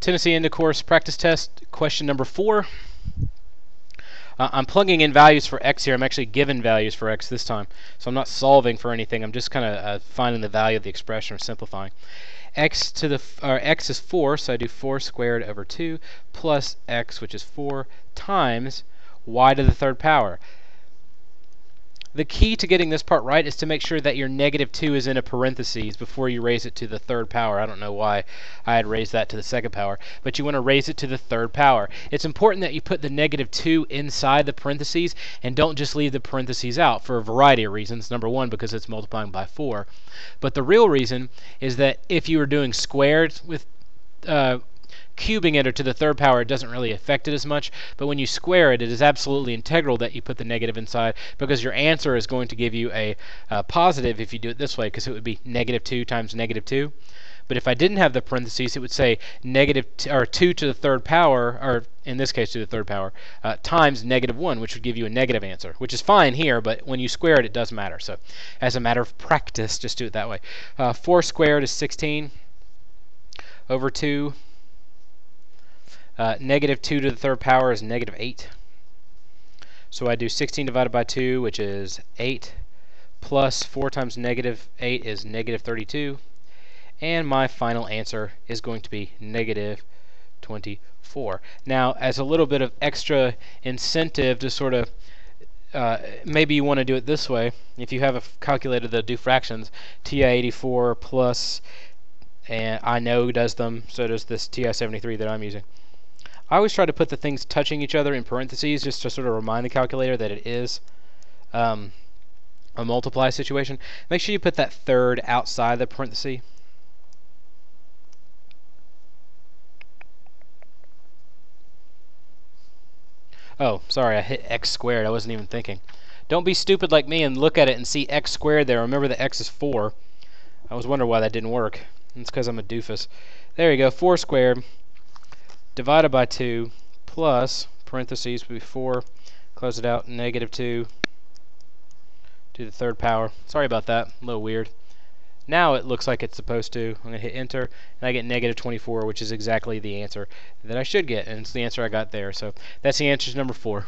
Tennessee End of Course practice test, question number four. Uh, I'm plugging in values for x here. I'm actually given values for x this time. So I'm not solving for anything. I'm just kind of uh, finding the value of the expression or simplifying. x to the or x is 4, so I do 4 squared over 2 plus x, which is 4, times y to the third power. The key to getting this part right is to make sure that your negative 2 is in a parentheses before you raise it to the third power. I don't know why I had raised that to the second power, but you want to raise it to the third power. It's important that you put the negative 2 inside the parentheses and don't just leave the parentheses out for a variety of reasons. Number one, because it's multiplying by 4. But the real reason is that if you were doing squared with uh, cubing it or to the third power, it doesn't really affect it as much. But when you square it, it is absolutely integral that you put the negative inside because your answer is going to give you a, positive if you do it this way because it would be negative 2 times negative 2. But if I didn't have the parentheses, it would say negative or 2 to the third power, or in this case to the third power, uh, times negative 1, which would give you a negative answer, which is fine here, but when you square it, it does matter. So as a matter of practice, just do it that way. Uh, 4 squared is 16 over 2 uh, negative 2 to the third power is negative 8. So I do 16 divided by 2, which is 8, plus 4 times negative 8 is negative 32. And my final answer is going to be negative 24. Now, as a little bit of extra incentive to sort of uh, maybe you want to do it this way. If you have a calculator that do fractions, TI-84 plus, and I know does them, so does this TI-73 that I'm using. I always try to put the things touching each other in parentheses just to sort of remind the calculator that it is um, a multiply situation. Make sure you put that third outside the parenthesis. Oh, sorry, I hit x squared. I wasn't even thinking. Don't be stupid like me and look at it and see x squared there. Remember the x is 4. I was wondering why that didn't work. It's because I'm a doofus. There you go, 4 squared divided by 2 plus, parentheses before, close it out, negative 2 to the third power. Sorry about that, a little weird. Now it looks like it's supposed to. I'm going to hit enter, and I get negative 24, which is exactly the answer that I should get, and it's the answer I got there. So that's the answer to number 4.